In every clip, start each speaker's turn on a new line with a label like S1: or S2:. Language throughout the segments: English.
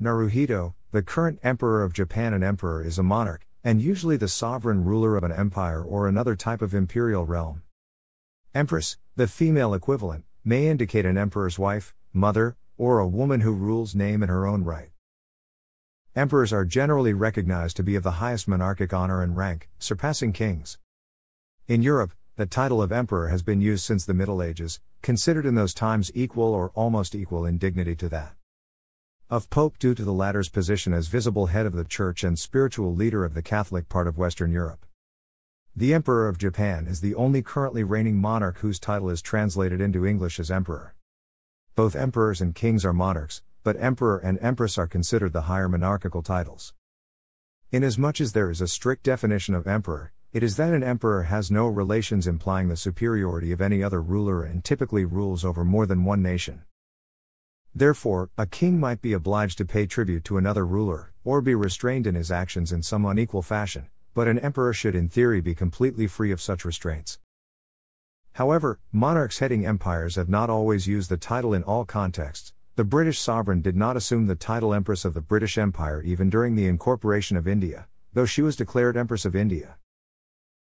S1: Naruhito, the current Emperor of Japan. An emperor is a monarch, and usually the sovereign ruler of an empire or another type of imperial realm. Empress, the female equivalent, may indicate an emperor's wife, mother, or a woman who rules name in her own right. Emperors are generally recognized to be of the highest monarchic honor and rank, surpassing kings. In Europe, the title of emperor has been used since the Middle Ages, considered in those times equal or almost equal in dignity to that of Pope due to the latter's position as visible head of the Church and spiritual leader of the Catholic part of Western Europe. The Emperor of Japan is the only currently reigning monarch whose title is translated into English as Emperor. Both emperors and kings are monarchs, but Emperor and Empress are considered the higher monarchical titles. Inasmuch as there is a strict definition of emperor, it is that an emperor has no relations implying the superiority of any other ruler and typically rules over more than one nation. Therefore, a king might be obliged to pay tribute to another ruler, or be restrained in his actions in some unequal fashion, but an emperor should in theory be completely free of such restraints. However, monarchs heading empires have not always used the title in all contexts. The British sovereign did not assume the title Empress of the British Empire even during the incorporation of India, though she was declared Empress of India.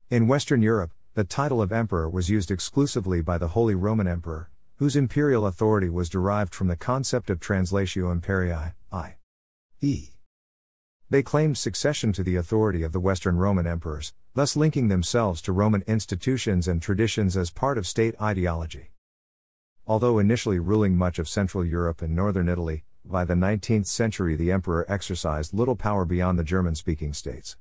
S1: In Western Europe, the title of emperor was used exclusively by the Holy Roman Emperor, whose imperial authority was derived from the concept of translatio imperii, i.e. They claimed succession to the authority of the Western Roman emperors, thus linking themselves to Roman institutions and traditions as part of state ideology. Although initially ruling much of Central Europe and Northern Italy, by the 19th century the emperor exercised little power beyond the German speaking states.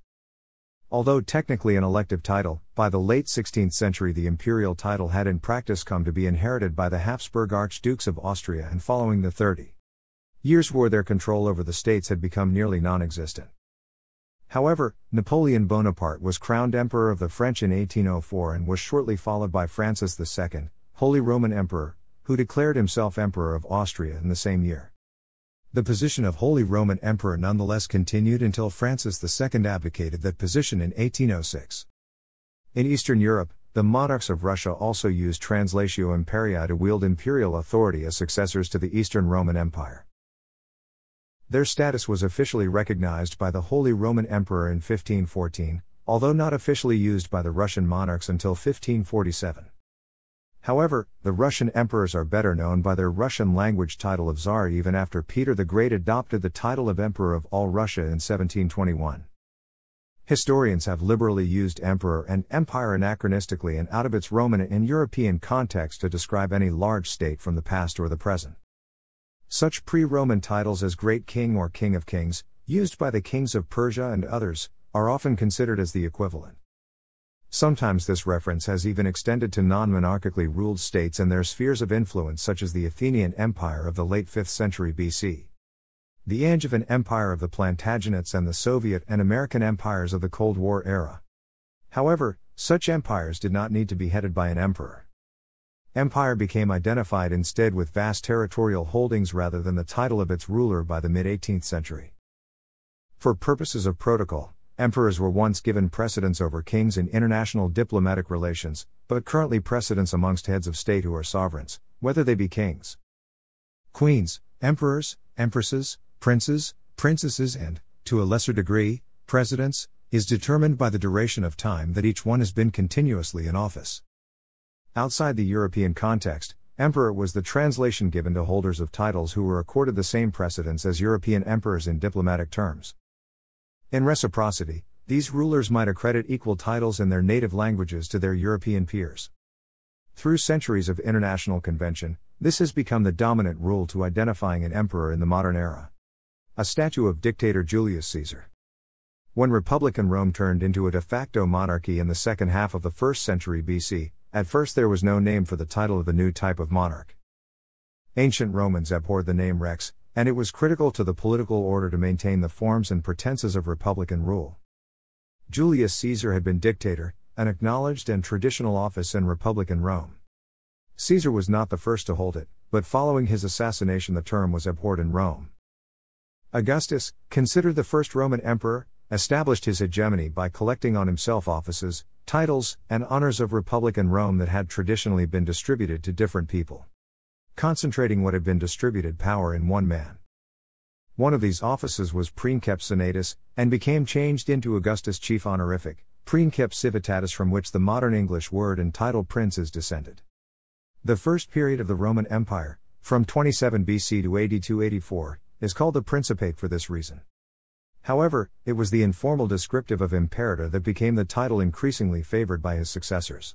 S1: Although technically an elective title, by the late 16th century the imperial title had in practice come to be inherited by the Habsburg Archdukes of Austria and following the Thirty Years' War their control over the states had become nearly non existent. However, Napoleon Bonaparte was crowned Emperor of the French in 1804 and was shortly followed by Francis II, Holy Roman Emperor, who declared himself Emperor of Austria in the same year. The position of Holy Roman Emperor nonetheless continued until Francis II abdicated that position in 1806. In Eastern Europe, the monarchs of Russia also used Translatio Imperii to wield imperial authority as successors to the Eastern Roman Empire. Their status was officially recognized by the Holy Roman Emperor in 1514, although not officially used by the Russian monarchs until 1547. However, the Russian emperors are better known by their Russian language title of Tsar even after Peter the Great adopted the title of Emperor of all Russia in 1721. Historians have liberally used emperor and empire anachronistically and out of its Roman and European context to describe any large state from the past or the present. Such pre Roman titles as Great King or King of Kings, used by the kings of Persia and others, are often considered as the equivalent. Sometimes this reference has even extended to non monarchically ruled states and their spheres of influence, such as the Athenian Empire of the late 5th century BC. The Angevin Empire of the Plantagenets and the Soviet and American empires of the Cold War era. However, such empires did not need to be headed by an emperor. Empire became identified instead with vast territorial holdings rather than the title of its ruler by the mid 18th century. For purposes of protocol, Emperors were once given precedence over kings in international diplomatic relations, but currently precedence amongst heads of state who are sovereigns, whether they be kings, queens, emperors, empresses, princes, princesses, and, to a lesser degree, presidents, is determined by the duration of time that each one has been continuously in office. Outside the European context, emperor was the translation given to holders of titles who were accorded the same precedence as European emperors in diplomatic terms. In reciprocity, these rulers might accredit equal titles in their native languages to their European peers. Through centuries of international convention, this has become the dominant rule to identifying an emperor in the modern era. A statue of dictator Julius Caesar. When Republican Rome turned into a de facto monarchy in the second half of the first century BC, at first there was no name for the title of the new type of monarch. Ancient Romans abhorred the name Rex, and it was critical to the political order to maintain the forms and pretenses of republican rule. Julius Caesar had been dictator, an acknowledged and traditional office in republican Rome. Caesar was not the first to hold it, but following his assassination the term was abhorred in Rome. Augustus, considered the first Roman emperor, established his hegemony by collecting on himself offices, titles, and honors of republican Rome that had traditionally been distributed to different people concentrating what had been distributed power in one man. One of these offices was Princeps and became changed into Augustus Chief Honorific, Princeps Civitatis, from which the modern English word and title prince is descended. The first period of the Roman Empire, from 27 BC to AD 284, is called the Principate for this reason. However, it was the informal descriptive of imperator that became the title increasingly favored by his successors.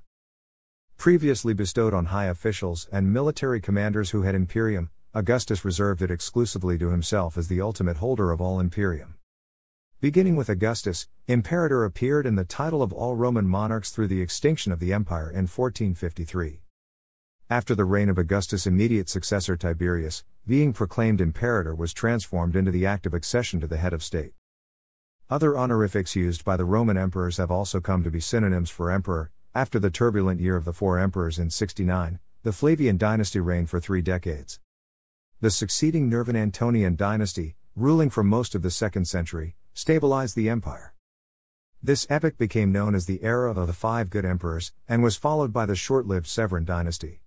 S1: Previously bestowed on high officials and military commanders who had imperium, Augustus reserved it exclusively to himself as the ultimate holder of all imperium. Beginning with Augustus, imperator appeared in the title of all Roman monarchs through the extinction of the empire in 1453. After the reign of Augustus' immediate successor Tiberius, being proclaimed imperator was transformed into the act of accession to the head of state. Other honorifics used by the Roman emperors have also come to be synonyms for emperor. After the turbulent year of the four emperors in 69, the Flavian dynasty reigned for three decades. The succeeding Nervan Antonine dynasty, ruling for most of the second century, stabilized the empire. This epoch became known as the era of the five good emperors, and was followed by the short lived Severan dynasty.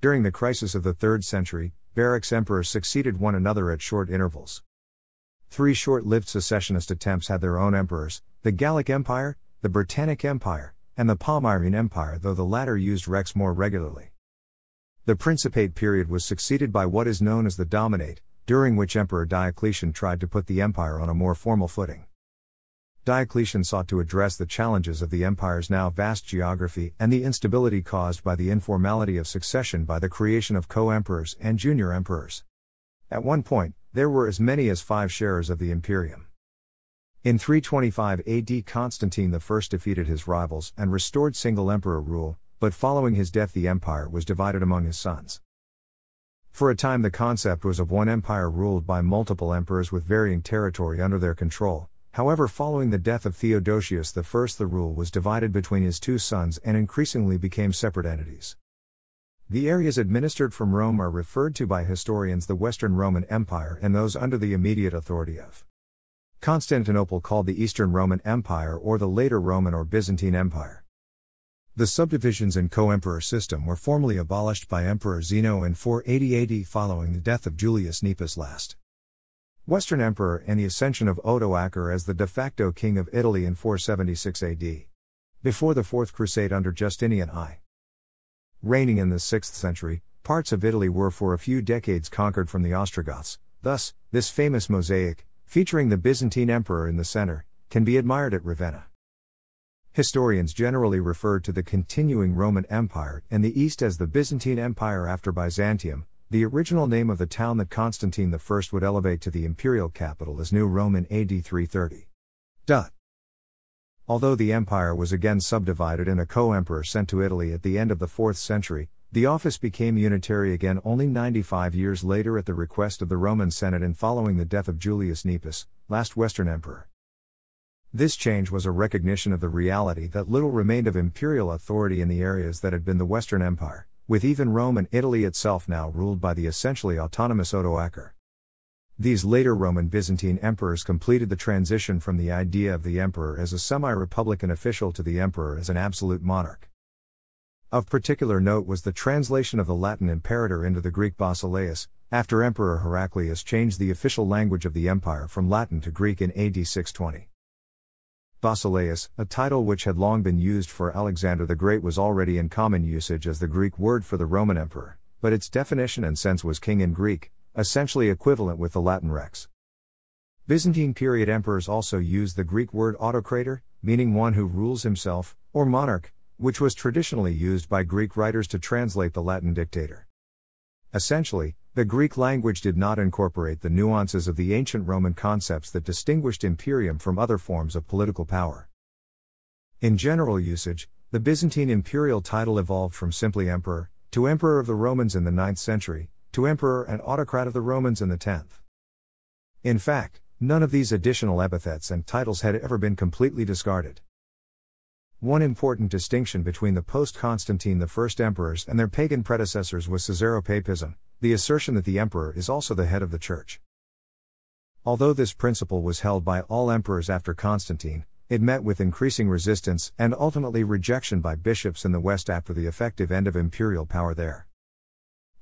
S1: During the crisis of the 3rd century, Barracks emperors succeeded one another at short intervals. Three short lived secessionist attempts had their own emperors the Gallic Empire, the Britannic Empire, and the Palmyrene Empire, though the latter used Rex more regularly. The Principate period was succeeded by what is known as the Dominate, during which Emperor Diocletian tried to put the empire on a more formal footing. Diocletian sought to address the challenges of the empire's now vast geography and the instability caused by the informality of succession by the creation of co emperors and junior emperors. At one point, there were as many as five sharers of the imperium. In 325 AD, Constantine I defeated his rivals and restored single emperor rule, but following his death, the empire was divided among his sons. For a time, the concept was of one empire ruled by multiple emperors with varying territory under their control, However, following the death of Theodosius I, the rule was divided between his two sons and increasingly became separate entities. The areas administered from Rome are referred to by historians the Western Roman Empire and those under the immediate authority of Constantinople called the Eastern Roman Empire or the later Roman or Byzantine Empire. The subdivisions and co-emperor system were formally abolished by Emperor Zeno in 480 AD following the death of Julius Nepos last. Western Emperor and the ascension of Odoacer as the de facto king of Italy in 476 AD. Before the Fourth Crusade under Justinian I. Reigning in the 6th century, parts of Italy were for a few decades conquered from the Ostrogoths, thus, this famous mosaic, featuring the Byzantine emperor in the center, can be admired at Ravenna. Historians generally refer to the continuing Roman Empire and the East as the Byzantine Empire after Byzantium, the original name of the town that Constantine I would elevate to the imperial capital is New Rome in AD 330. Dot. Although the empire was again subdivided and a co emperor sent to Italy at the end of the 4th century, the office became unitary again only 95 years later at the request of the Roman Senate and following the death of Julius Nepos, last Western emperor. This change was a recognition of the reality that little remained of imperial authority in the areas that had been the Western Empire with even Rome and Italy itself now ruled by the essentially autonomous Odoacer. These later Roman Byzantine emperors completed the transition from the idea of the emperor as a semi republican official to the emperor as an absolute monarch. Of particular note was the translation of the Latin imperator into the Greek basileus, after Emperor Heraclius changed the official language of the empire from Latin to Greek in AD 620. Basileus, a title which had long been used for Alexander the Great, was already in common usage as the Greek word for the Roman emperor, but its definition and sense was king in Greek, essentially equivalent with the Latin rex. Byzantine period emperors also used the Greek word autocrator, meaning one who rules himself, or monarch, which was traditionally used by Greek writers to translate the Latin dictator. Essentially, the Greek language did not incorporate the nuances of the ancient Roman concepts that distinguished imperium from other forms of political power. In general usage, the Byzantine imperial title evolved from simply emperor, to emperor of the Romans in the 9th century, to emperor and autocrat of the Romans in the 10th. In fact, none of these additional epithets and titles had ever been completely discarded. One important distinction between the post Constantine I emperors and their pagan predecessors was Caesaropapism, the assertion that the emperor is also the head of the church. Although this principle was held by all emperors after Constantine, it met with increasing resistance and ultimately rejection by bishops in the West after the effective end of imperial power there.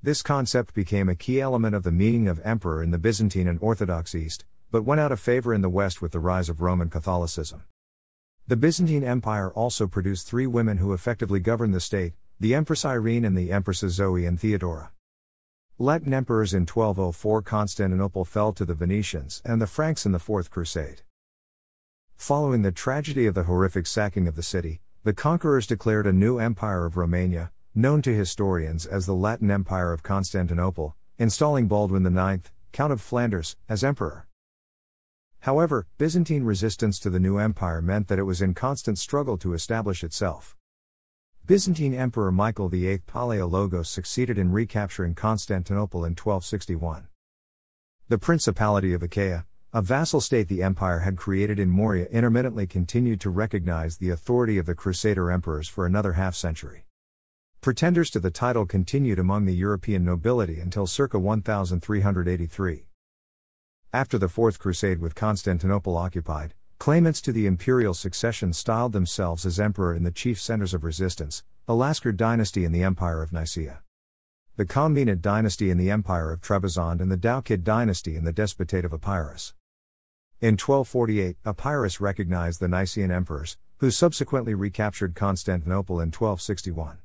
S1: This concept became a key element of the meaning of emperor in the Byzantine and Orthodox East, but went out of favor in the West with the rise of Roman Catholicism. The Byzantine Empire also produced three women who effectively governed the state the Empress Irene and the Empresses Zoe and Theodora. Latin emperors in 1204 Constantinople fell to the Venetians and the Franks in the Fourth Crusade. Following the tragedy of the horrific sacking of the city, the conquerors declared a new empire of Romania, known to historians as the Latin Empire of Constantinople, installing Baldwin IX, Count of Flanders, as emperor. However, Byzantine resistance to the new empire meant that it was in constant struggle to establish itself. Byzantine Emperor Michael VIII Palaiologos succeeded in recapturing Constantinople in 1261. The Principality of Achaia, a vassal state the empire had created in Morea, intermittently continued to recognize the authority of the Crusader emperors for another half century. Pretenders to the title continued among the European nobility until circa 1383. After the Fourth Crusade with Constantinople occupied, claimants to the imperial succession styled themselves as emperor in the chief centers of resistance, the Lasker dynasty in the Empire of Nicaea. The Comnenid dynasty in the Empire of Trebizond and the Doukid dynasty in the Despotate of Epirus. In 1248, Epirus recognized the Nicaean emperors, who subsequently recaptured Constantinople in 1261.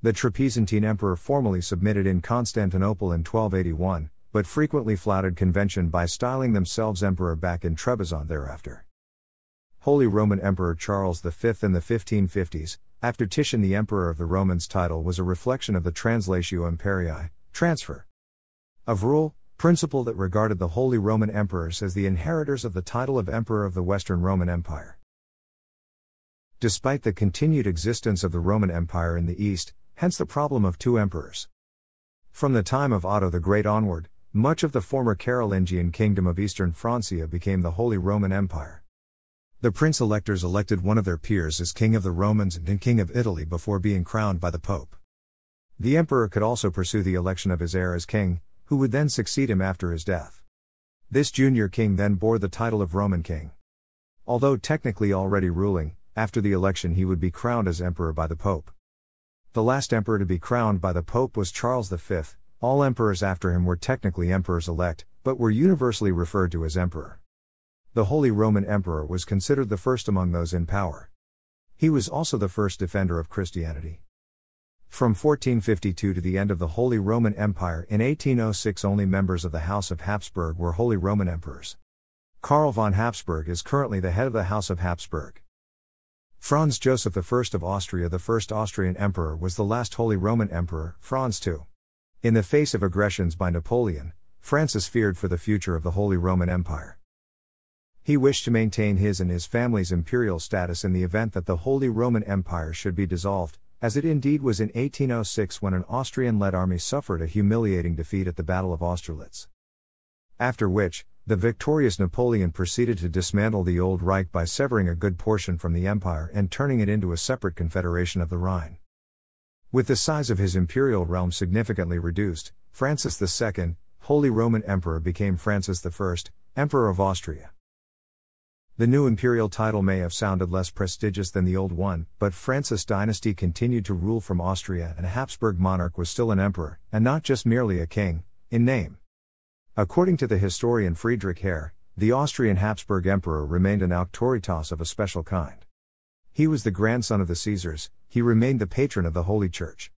S1: The Trapezuntine emperor formally submitted in Constantinople in 1281, but frequently flouted convention by styling themselves emperor back in Trebizond thereafter. Holy Roman Emperor Charles V in the 1550s, after Titian the Emperor of the Romans title was a reflection of the Translatio Imperii, transfer of rule, principle that regarded the Holy Roman Emperors as the inheritors of the title of Emperor of the Western Roman Empire. Despite the continued existence of the Roman Empire in the East, hence the problem of two emperors. From the time of Otto the Great onward, much of the former Carolingian kingdom of eastern Francia became the Holy Roman Empire. The prince electors elected one of their peers as king of the Romans and king of Italy before being crowned by the Pope. The emperor could also pursue the election of his heir as king, who would then succeed him after his death. This junior king then bore the title of Roman king. Although technically already ruling, after the election he would be crowned as emperor by the Pope. The last emperor to be crowned by the Pope was Charles V, all emperors after him were technically emperors elect, but were universally referred to as emperor. The Holy Roman Emperor was considered the first among those in power. He was also the first defender of Christianity. From 1452 to the end of the Holy Roman Empire in 1806, only members of the House of Habsburg were Holy Roman Emperors. Karl von Habsburg is currently the head of the House of Habsburg. Franz Joseph I of Austria, the first Austrian emperor, was the last Holy Roman Emperor, Franz II. In the face of aggressions by Napoleon, Francis feared for the future of the Holy Roman Empire. He wished to maintain his and his family's imperial status in the event that the Holy Roman Empire should be dissolved, as it indeed was in 1806 when an Austrian led army suffered a humiliating defeat at the Battle of Austerlitz. After which, the victorious Napoleon proceeded to dismantle the Old Reich by severing a good portion from the empire and turning it into a separate confederation of the Rhine. With the size of his imperial realm significantly reduced, Francis II, Holy Roman Emperor, became Francis I, Emperor of Austria. The new imperial title may have sounded less prestigious than the old one, but Francis dynasty continued to rule from Austria and Habsburg monarch was still an emperor, and not just merely a king, in name. According to the historian Friedrich Heer, the Austrian Habsburg emperor remained an auctoritas of a special kind. He was the grandson of the Caesars, he remained the patron of the Holy Church.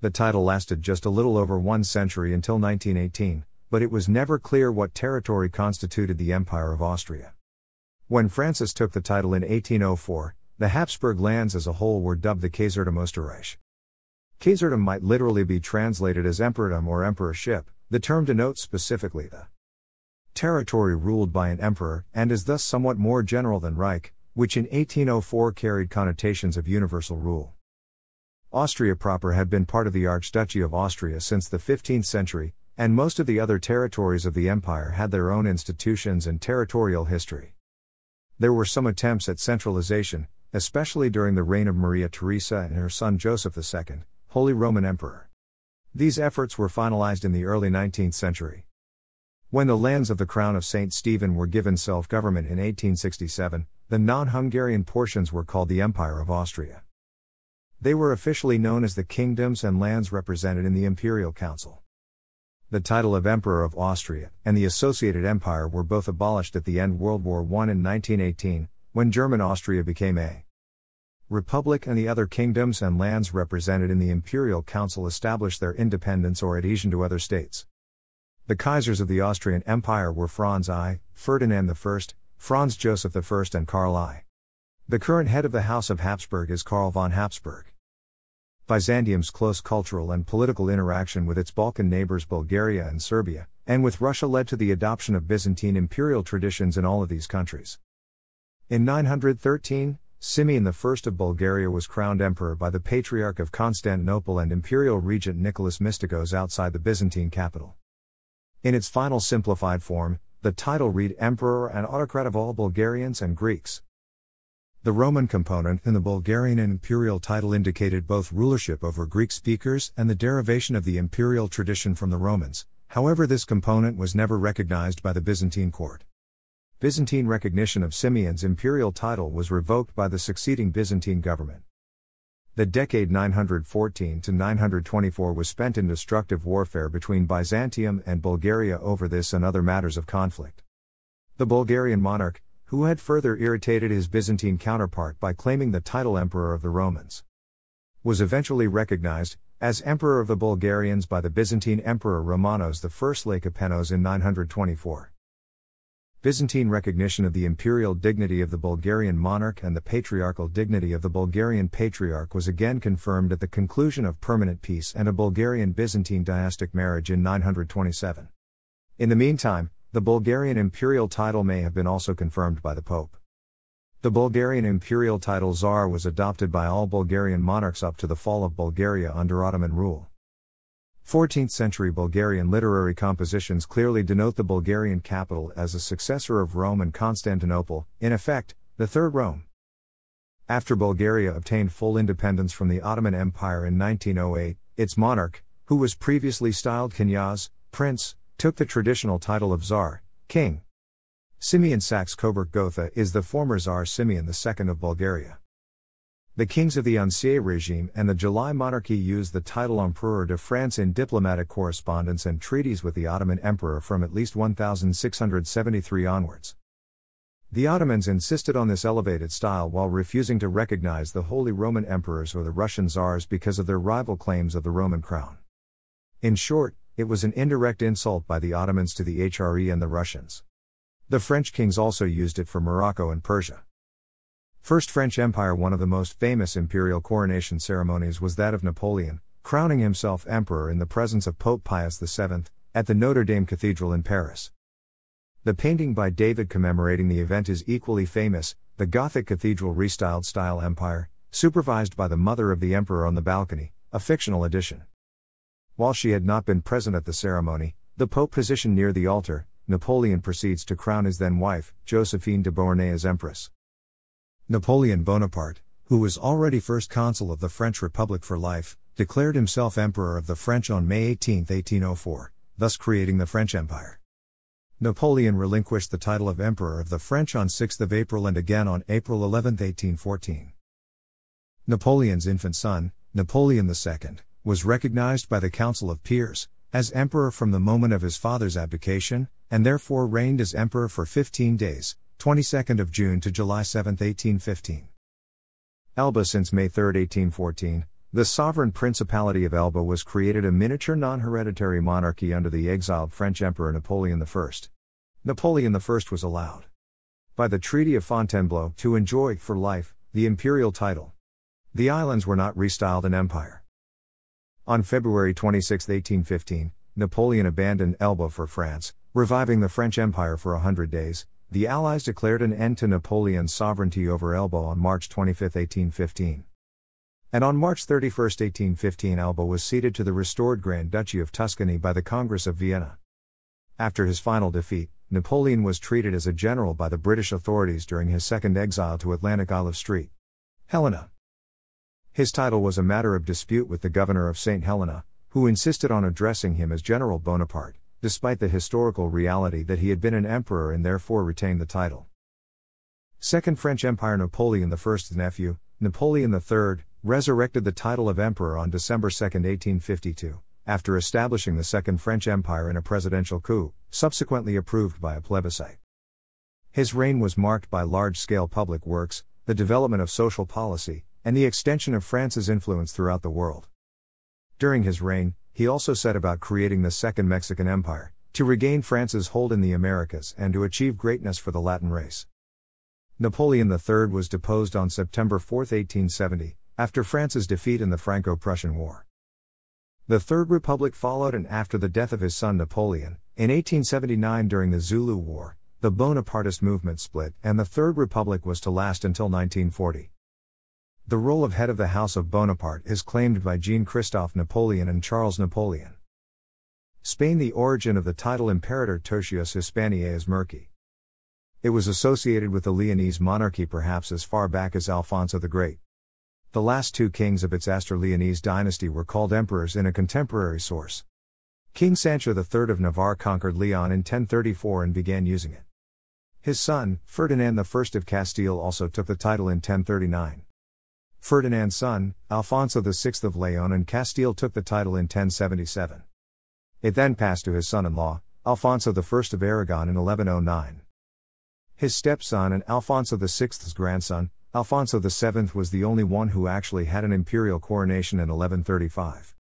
S1: The title lasted just a little over one century until 1918, but it was never clear what territory constituted the Empire of Austria. When Francis took the title in 1804, the Habsburg lands as a whole were dubbed the Kaisertum Österreich. Kaisertum might literally be translated as emperordom or emperorship, the term denotes specifically the territory ruled by an emperor, and is thus somewhat more general than Reich, which in 1804 carried connotations of universal rule. Austria proper had been part of the Archduchy of Austria since the 15th century, and most of the other territories of the empire had their own institutions and territorial history. There were some attempts at centralization, especially during the reign of Maria Theresa and her son Joseph II, Holy Roman Emperor. These efforts were finalized in the early 19th century. When the lands of the Crown of St. Stephen were given self government in 1867, the non Hungarian portions were called the Empire of Austria. They were officially known as the kingdoms and lands represented in the Imperial Council. The title of Emperor of Austria and the associated empire were both abolished at the end World War I in 1918, when German Austria became a republic and the other kingdoms and lands represented in the Imperial Council established their independence or adhesion to other states. The Kaisers of the Austrian Empire were Franz I, Ferdinand I, Franz Joseph I, and Karl I. The current head of the House of Habsburg is Karl von Habsburg. Byzantium's close cultural and political interaction with its Balkan neighbors Bulgaria and Serbia, and with Russia led to the adoption of Byzantine imperial traditions in all of these countries. In 913, Simeon I of Bulgaria was crowned emperor by the Patriarch of Constantinople and imperial regent Nicholas Mystikos outside the Byzantine capital. In its final simplified form, the title read Emperor and Autocrat of all Bulgarians and Greeks. The Roman component in the Bulgarian imperial title indicated both rulership over Greek speakers and the derivation of the imperial tradition from the Romans, however, this component was never recognized by the Byzantine court. Byzantine recognition of Simeon's imperial title was revoked by the succeeding Byzantine government. The decade 914 to 924 was spent in destructive warfare between Byzantium and Bulgaria over this and other matters of conflict. The Bulgarian monarch, who had further irritated his Byzantine counterpart by claiming the title Emperor of the Romans, was eventually recognized as Emperor of the Bulgarians by the Byzantine Emperor Romanos I Lekepenos in 924. Byzantine recognition of the imperial dignity of the Bulgarian monarch and the patriarchal dignity of the Bulgarian patriarch was again confirmed at the conclusion of permanent peace and a Bulgarian Byzantine dynastic marriage in 927. In the meantime, the Bulgarian imperial title may have been also confirmed by the Pope. The Bulgarian imperial title Tsar was adopted by all Bulgarian monarchs up to the fall of Bulgaria under Ottoman rule. 14th century Bulgarian literary compositions clearly denote the Bulgarian capital as a successor of Rome and Constantinople, in effect, the Third Rome. After Bulgaria obtained full independence from the Ottoman Empire in 1908, its monarch, who was previously styled Knyaz, Prince, took the traditional title of Tsar, King. Simeon Saxe Coburg Gotha is the former Tsar Simeon II of Bulgaria. The kings of the Ancien regime and the July monarchy used the title Empereur de France in diplomatic correspondence and treaties with the Ottoman Emperor from at least 1673 onwards. The Ottomans insisted on this elevated style while refusing to recognize the Holy Roman Emperors or the Russian Tsars because of their rival claims of the Roman crown. In short, it was an indirect insult by the Ottomans to the HRE and the Russians. The French kings also used it for Morocco and Persia. First French Empire One of the most famous imperial coronation ceremonies was that of Napoleon, crowning himself emperor in the presence of Pope Pius VII, at the Notre Dame Cathedral in Paris. The painting by David commemorating the event is equally famous, the Gothic cathedral restyled style Empire, supervised by the mother of the emperor on the balcony, a fictional edition. While she had not been present at the ceremony, the Pope positioned near the altar, Napoleon proceeds to crown his then wife, Josephine de Beauharnais as Empress. Napoleon Bonaparte, who was already First Consul of the French Republic for life, declared himself Emperor of the French on May 18, 1804, thus creating the French Empire. Napoleon relinquished the title of Emperor of the French on 6 April and again on April 11, 1814. Napoleon's infant son, Napoleon II, was recognized by the Council of Peers as emperor from the moment of his father's abdication, and therefore reigned as emperor for 15 days, 22nd of June to July 7, 1815. Elba since May 3, 1814, the sovereign principality of Elba was created a miniature non-hereditary monarchy under the exiled French Emperor Napoleon I. Napoleon I was allowed by the Treaty of Fontainebleau to enjoy for life the imperial title. The islands were not restyled an empire. On February 26, 1815, Napoleon abandoned Elba for France, reviving the French Empire for a hundred days, the Allies declared an end to Napoleon's sovereignty over Elba on March 25, 1815. And on March 31, 1815, Elba was ceded to the restored Grand Duchy of Tuscany by the Congress of Vienna. After his final defeat, Napoleon was treated as a general by the British authorities during his second exile to Atlantic isle of St. Helena. His title was a matter of dispute with the governor of St. Helena, who insisted on addressing him as General Bonaparte despite the historical reality that he had been an emperor and therefore retained the title. Second French Empire Napoleon I's nephew, Napoleon III, resurrected the title of emperor on December 2, 1852, after establishing the Second French Empire in a presidential coup, subsequently approved by a plebiscite. His reign was marked by large scale public works, the development of social policy, and the extension of France's influence throughout the world. During his reign, he also set about creating the Second Mexican Empire, to regain France's hold in the Americas and to achieve greatness for the Latin race. Napoleon III was deposed on September 4, 1870, after France's defeat in the Franco Prussian War. The Third Republic followed, and after the death of his son Napoleon, in 1879 during the Zulu War, the Bonapartist movement split, and the Third Republic was to last until 1940. The role of head of the House of Bonaparte is claimed by Jean Christophe Napoleon and Charles Napoleon. Spain The origin of the title Imperator Totius Hispaniae is murky. It was associated with the Leonese monarchy perhaps as far back as Alfonso the Great. The last two kings of its Astur-Leonese dynasty were called emperors in a contemporary source. King Sancho III of Navarre conquered Leon in 1034 and began using it. His son, Ferdinand I of Castile also took the title in 1039. Ferdinand's son, Alfonso VI of Leon and Castile took the title in 1077. It then passed to his son in law, Alfonso I of Aragon in 1109. His stepson and Alfonso VI's grandson, Alfonso VII was the only one who actually had an imperial coronation in 1135.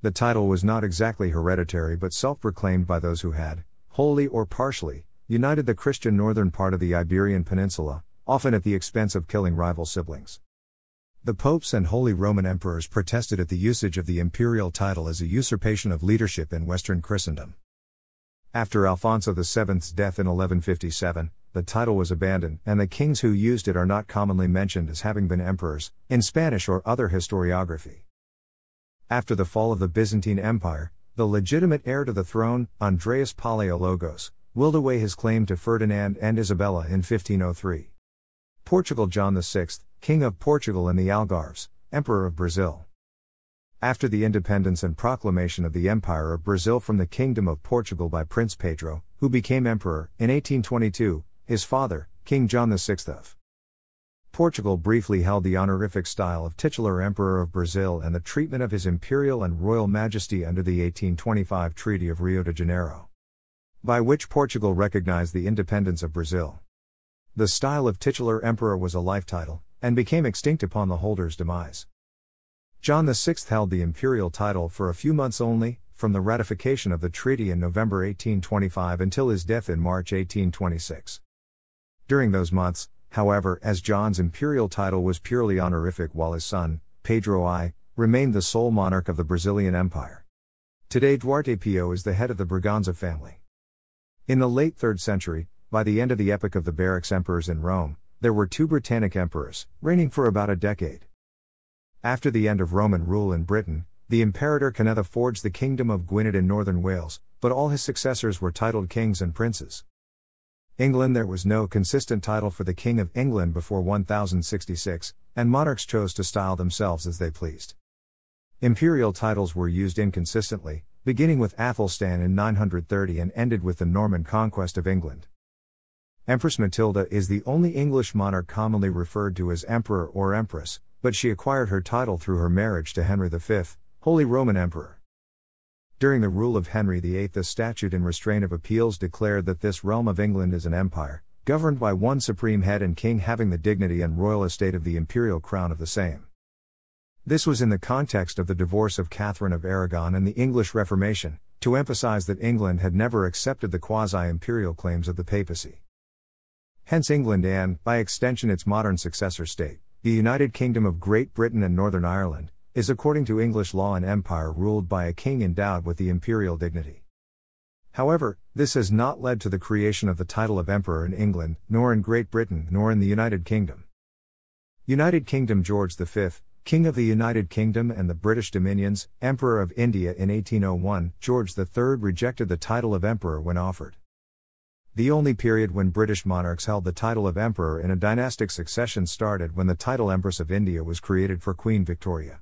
S1: The title was not exactly hereditary but self proclaimed by those who had, wholly or partially, united the Christian northern part of the Iberian Peninsula, often at the expense of killing rival siblings. The popes and Holy Roman emperors protested at the usage of the imperial title as a usurpation of leadership in Western Christendom. After Alfonso VII's death in 1157, the title was abandoned, and the kings who used it are not commonly mentioned as having been emperors, in Spanish or other historiography. After the fall of the Byzantine Empire, the legitimate heir to the throne, Andreas Palaiologos, willed away his claim to Ferdinand and Isabella in 1503. Portugal John VI, King of Portugal and the Algarves, Emperor of Brazil. After the independence and proclamation of the Empire of Brazil from the Kingdom of Portugal by Prince Pedro, who became emperor, in 1822, his father, King John VI of Portugal briefly held the honorific style of titular Emperor of Brazil and the treatment of His Imperial and Royal Majesty under the 1825 Treaty of Rio de Janeiro by which Portugal recognized the independence of Brazil. The style of titular emperor was a life title, and became extinct upon the holder's demise. John VI held the imperial title for a few months only, from the ratification of the treaty in November 1825 until his death in March 1826. During those months, however, as John's imperial title was purely honorific while his son, Pedro I, remained the sole monarch of the Brazilian Empire. Today Duarte Pio is the head of the Braganza family. In the late 3rd century, by the end of the epoch of the Barracks emperors in Rome, there were two Britannic emperors, reigning for about a decade. After the end of Roman rule in Britain, the Imperator Cunedda forged the Kingdom of Gwynedd in northern Wales, but all his successors were titled kings and princes. England There was no consistent title for the King of England before 1066, and monarchs chose to style themselves as they pleased. Imperial titles were used inconsistently, beginning with Athelstan in 930 and ended with the Norman conquest of England. Empress Matilda is the only English monarch commonly referred to as emperor or empress, but she acquired her title through her marriage to Henry V, Holy Roman Emperor. During the rule of Henry VIII, the statute in restraint of appeals declared that this realm of England is an empire, governed by one supreme head and king having the dignity and royal estate of the imperial crown of the same. This was in the context of the divorce of Catherine of Aragon and the English Reformation, to emphasize that England had never accepted the quasi imperial claims of the papacy. Hence, England and, by extension, its modern successor state, the United Kingdom of Great Britain and Northern Ireland, is according to English law an empire ruled by a king endowed with the imperial dignity. However, this has not led to the creation of the title of emperor in England, nor in Great Britain, nor in the United Kingdom. United Kingdom George V, King of the United Kingdom and the British Dominions, Emperor of India in 1801, George III rejected the title of Emperor when offered. The only period when British monarchs held the title of Emperor in a dynastic succession started when the title Empress of India was created for Queen Victoria.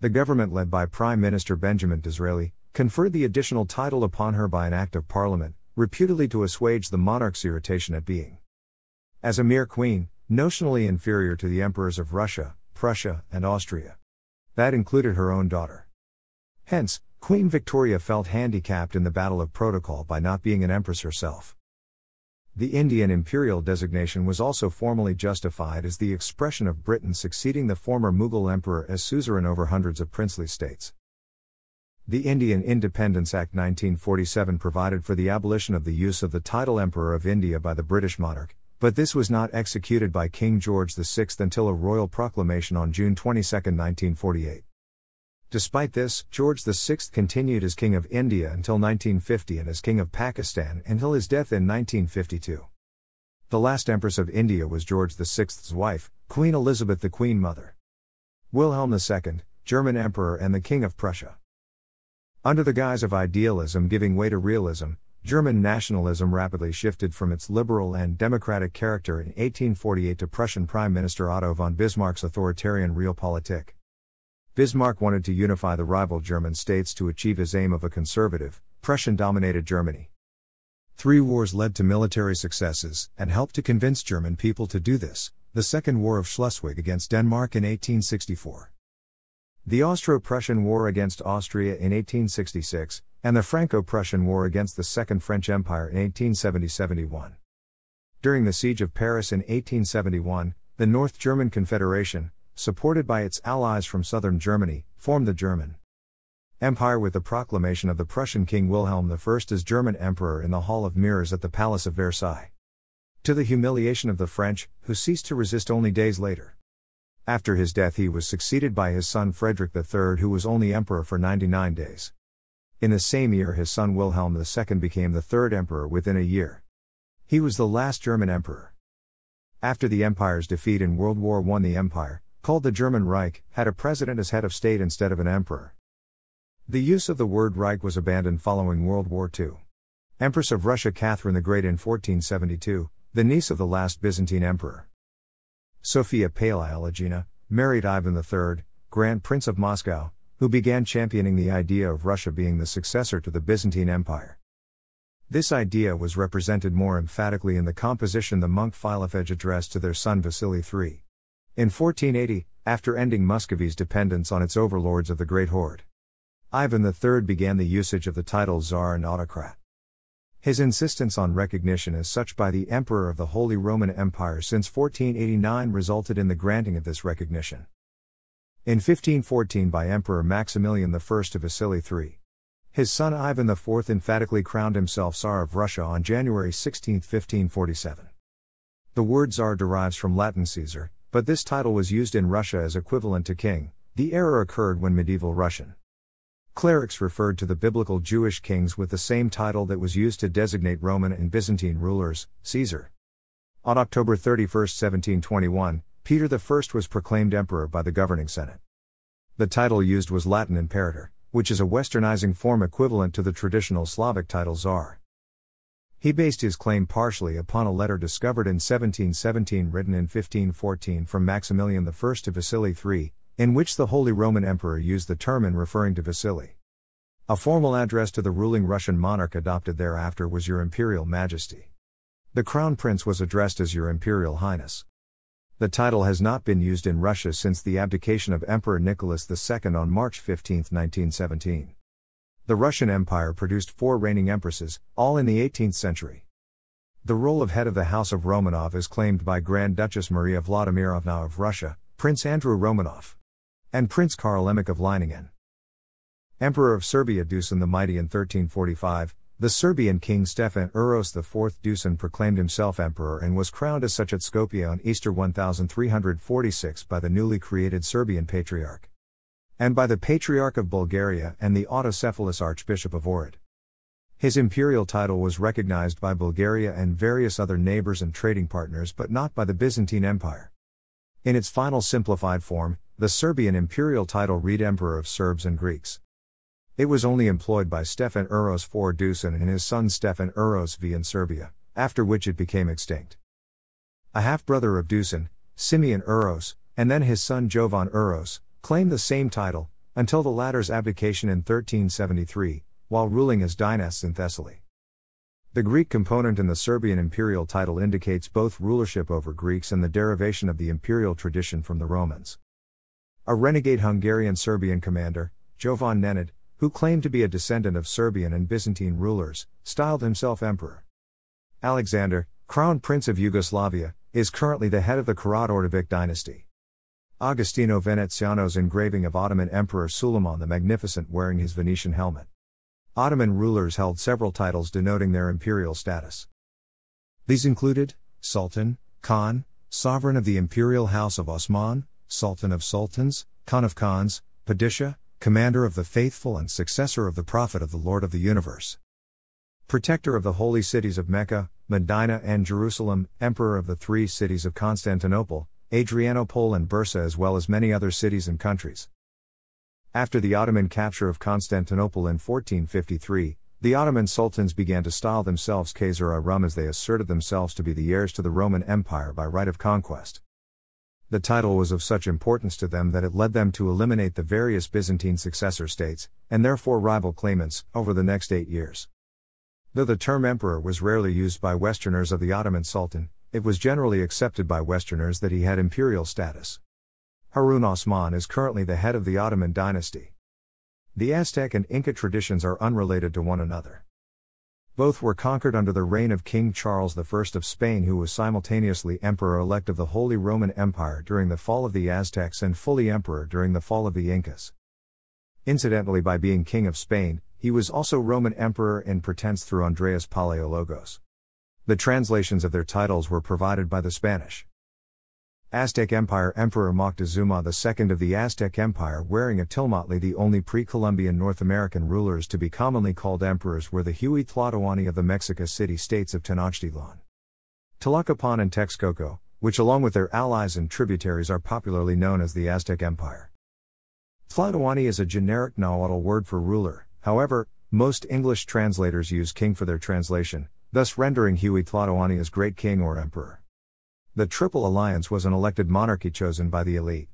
S1: The government led by Prime Minister Benjamin Disraeli conferred the additional title upon her by an Act of Parliament, reputedly to assuage the monarch's irritation at being, as a mere queen, notionally inferior to the emperors of Russia, Prussia, and Austria. That included her own daughter. Hence, Queen Victoria felt handicapped in the Battle of Protocol by not being an empress herself. The Indian imperial designation was also formally justified as the expression of Britain succeeding the former Mughal emperor as suzerain over hundreds of princely states. The Indian Independence Act 1947 provided for the abolition of the use of the title Emperor of India by the British monarch, but this was not executed by King George VI until a royal proclamation on June 22, 1948. Despite this, George VI continued as King of India until 1950 and as King of Pakistan until his death in 1952. The last Empress of India was George VI's wife, Queen Elizabeth the Queen Mother. Wilhelm II, German Emperor and the King of Prussia. Under the guise of idealism giving way to realism, German nationalism rapidly shifted from its liberal and democratic character in 1848 to Prussian Prime Minister Otto von Bismarck's authoritarian realpolitik. Bismarck wanted to unify the rival German states to achieve his aim of a conservative, Prussian dominated Germany. Three wars led to military successes and helped to convince German people to do this the Second War of Schleswig against Denmark in 1864 the Austro Prussian War against Austria in 1866, and the Franco Prussian War against the Second French Empire in 1870 71. During the Siege of Paris in 1871, the North German Confederation, supported by its allies from southern Germany, formed the German Empire with the proclamation of the Prussian King Wilhelm I as German Emperor in the Hall of Mirrors at the Palace of Versailles. To the humiliation of the French, who ceased to resist only days later. After his death, he was succeeded by his son Frederick III, who was only emperor for 99 days. In the same year, his son Wilhelm II became the third emperor within a year. He was the last German emperor. After the empire's defeat in World War I, the empire, called the German Reich, had a president as head of state instead of an emperor. The use of the word Reich was abandoned following World War II. Empress of Russia Catherine the Great in 1472, the niece of the last Byzantine emperor. Sophia Paleologina, married Ivan III, Grand Prince of Moscow, who began championing the idea of Russia being the successor to the Byzantine Empire. This idea was represented more emphatically in the composition the monk Filofej addressed to their son Vasily III. In 1480, after ending Muscovy's dependence on its overlords of the Great Horde, Ivan III began the usage of the titles Tsar and Autocrat. His insistence on recognition as such by the Emperor of the Holy Roman Empire since 1489 resulted in the granting of this recognition. In 1514 by Emperor Maximilian I to Vasily III. His son Ivan IV emphatically crowned himself Tsar of Russia on January 16, 1547. The word Tsar derives from Latin Caesar, but this title was used in Russia as equivalent to king. The error occurred when medieval Russian Clerics referred to the biblical Jewish kings with the same title that was used to designate Roman and Byzantine rulers, Caesar. On October 31, 1721, Peter I was proclaimed emperor by the governing Senate. The title used was Latin imperator, which is a westernizing form equivalent to the traditional Slavic title Tsar. He based his claim partially upon a letter discovered in 1717 written in 1514 from Maximilian I to Vasily III, in which the Holy Roman Emperor used the term in referring to Vasily. A formal address to the ruling Russian monarch adopted thereafter was Your Imperial Majesty. The Crown Prince was addressed as Your Imperial Highness. The title has not been used in Russia since the abdication of Emperor Nicholas II on March 15, 1917. The Russian Empire produced four reigning empresses, all in the 18th century. The role of head of the House of Romanov is claimed by Grand Duchess Maria Vladimirovna of Russia, Prince Andrew Romanov and Prince Karl Emmich of Leiningen. Emperor of Serbia Dusan the Mighty in 1345, the Serbian king Stefan Uros IV Dusan proclaimed himself emperor and was crowned as such at Skopje on Easter 1346 by the newly created Serbian Patriarch. And by the Patriarch of Bulgaria and the autocephalous Archbishop of Ohrid. His imperial title was recognized by Bulgaria and various other neighbors and trading partners but not by the Byzantine Empire. In its final simplified form, the Serbian imperial title read Emperor of Serbs and Greeks. It was only employed by Stefan Uros IV Dusan and his son Stefan Uros V in Serbia, after which it became extinct. A half brother of Dusan, Simeon Uros, and then his son Jovan Uros, claimed the same title, until the latter's abdication in 1373, while ruling as dynasts in Thessaly. The Greek component in the Serbian imperial title indicates both rulership over Greeks and the derivation of the imperial tradition from the Romans. a renegade Hungarian Serbian commander, Jovan Nenad, who claimed to be a descendant of Serbian and Byzantine rulers, styled himself emperor. Alexander, Crown Prince of Yugoslavia, is currently the head of the Karađorđević dynasty. Agostino Veneziano's engraving of Ottoman Emperor Suleiman the Magnificent wearing his Venetian helmet. Ottoman rulers held several titles denoting their imperial status. These included Sultan, Khan, Sovereign of the Imperial House of Osman, Sultan of Sultans, Khan of Khans, Padishah, Commander of the Faithful and successor of the Prophet of the Lord of the Universe. Protector of the holy cities of Mecca, Medina, and Jerusalem, Emperor of the three cities of Constantinople, Adrianople, and Bursa, as well as many other cities and countries. After the Ottoman capture of Constantinople in 1453, the Ottoman sultans began to style themselves Kayser-i Rum as they asserted themselves to be the heirs to the Roman Empire by right of conquest. The title was of such importance to them that it led them to eliminate the various Byzantine successor states, and therefore rival claimants, over the next eight years. Though the term emperor was rarely used by Westerners of the Ottoman Sultan, it was generally accepted by Westerners that he had imperial status. Harun Osman is currently the head of the Ottoman dynasty. The Aztec and Inca traditions are unrelated to one another. Both were conquered under the reign of King Charles I of Spain, who was simultaneously emperor elect of the Holy Roman Empire during the fall of the Aztecs and fully emperor during the fall of the Incas. Incidentally, by being king of Spain, he was also Roman emperor in pretense through Andreas Palaiologos. The translations of their titles were provided by the Spanish. Aztec Empire Emperor Moctezuma II of the Aztec Empire wearing a tilmatli the only pre-Columbian North American rulers to be commonly called emperors were the Huey Tlatoani of the Mexica City states of Tenochtitlan. Tlacopan and Texcoco, which along with their allies and tributaries are popularly known as the Aztec Empire. Tlatoani is a generic Nahuatl word for ruler, However, most English translators use king for their translation, thus rendering Huey Tlatoani as great king or emperor. The Triple Alliance was an elected monarchy chosen by the elite.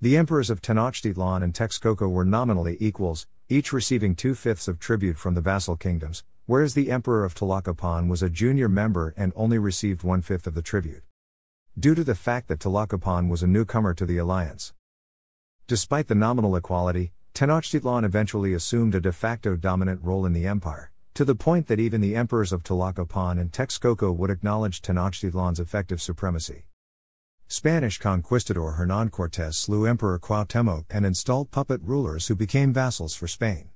S1: The emperors of Tenochtitlan and Texcoco were nominally equals, each receiving two fifths of tribute from the vassal kingdoms, whereas the emperor of Tlacopan was a junior member and only received one fifth of the tribute. Due to the fact that Tlacopan was a newcomer to the alliance. Despite the nominal equality, Tenochtitlan eventually assumed a de facto dominant role in the empire, to the point that even the emperors of Tlacopan and Texcoco would acknowledge Tenochtitlan's effective supremacy. Spanish conquistador Hernán Cortés slew Emperor Cuauhtémoc and installed puppet rulers who became vassals for Spain.